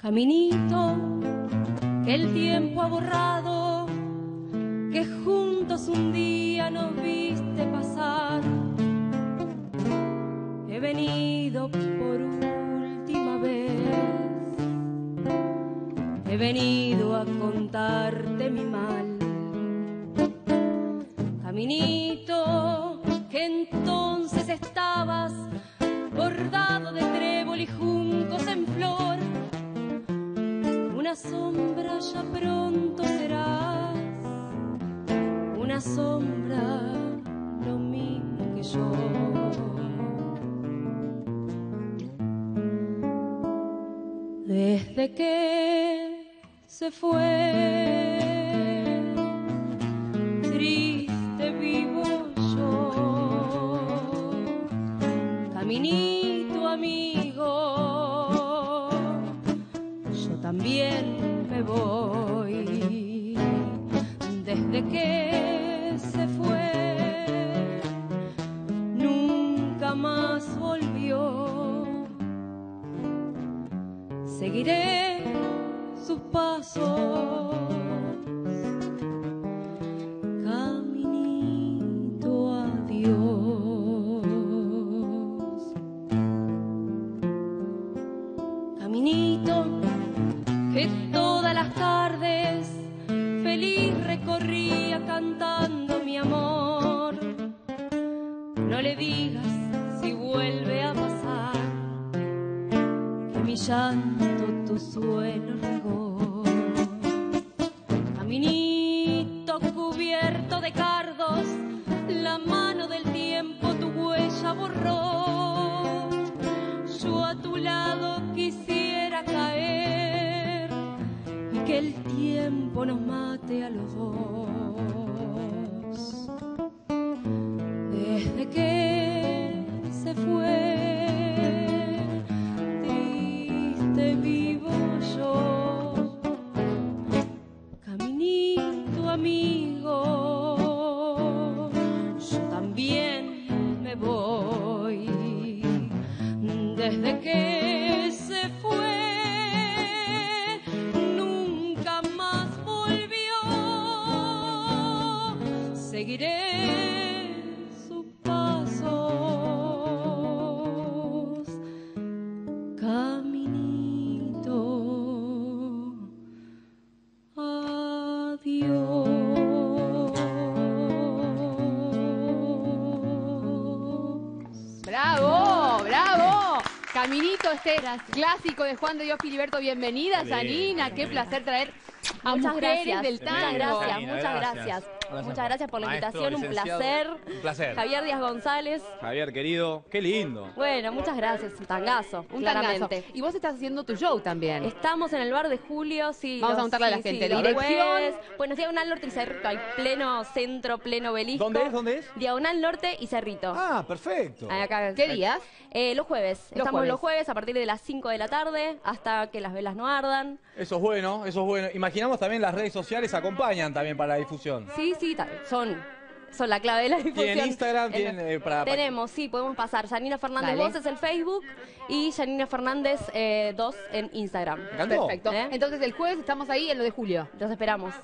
Caminito que el tiempo ha borrado, que juntos un día nos viste pasar. He venido por última vez, he venido a contarte mi mal. Caminito que entonces estabas bordado de trébol y Una sombra ya pronto serás, una sombra lo mismo que yo. Desde que se fue, también me voy. Desde que se fue, nunca más volvió seguiré sus pasos. Caminito que todas las tardes feliz recorría cantando mi amor. No le digas si vuelve a pasar que mi llanto tu suelo regó. Caminito cubierto de cardos, la mano del tiempo tu huella borró. El tiempo nos mate a los dos. Desde que se fue, triste vivo yo, caminito amigo, yo también me voy. Desde que se fue, Seguiré sus pasos, caminito. Adiós. ¡Bravo! ¡Bravo! Caminito, este clásico de Juan de Dios Filiberto. Bienvenida, Janina. qué placer traer a Muchas mujeres gracias, del muchas gracias, muchas gracias. Muchas gracias por la Maestro, invitación, un placer. Un placer. Javier Díaz González. Javier, querido, qué lindo. Bueno, muchas gracias, un tangazo, Un claramente. tangazo. Y vos estás haciendo tu show también. Estamos en el bar de Julio, sí. Vamos a contarle a la gente. sí, Dirección. Bueno, Diagonal Norte y Cerrito, hay pleno centro, pleno obelisco. ¿Dónde es? ¿Dónde es? Diagonal Norte y Cerrito. Ah, perfecto. Ahí acá. ¿Qué días? Eh, los jueves. Los Estamos jueves. los jueves a partir de las 5 de la tarde hasta que las velas no ardan. Eso es bueno, eso es bueno. Imaginamos también las redes sociales acompañan también para la difusión. Sí, sí, son, son la clave de la difusión. ¿Tienen Instagram? En- ¿Tienen, eh, para- para- Tenemos, sí, podemos pasar. Janina Fernández Dale. Voz es el Facebook y Janina Fernández eh, 2 en Instagram. Perfecto. ¿Eh? Entonces el jueves estamos ahí en lo de Julio. Los esperamos.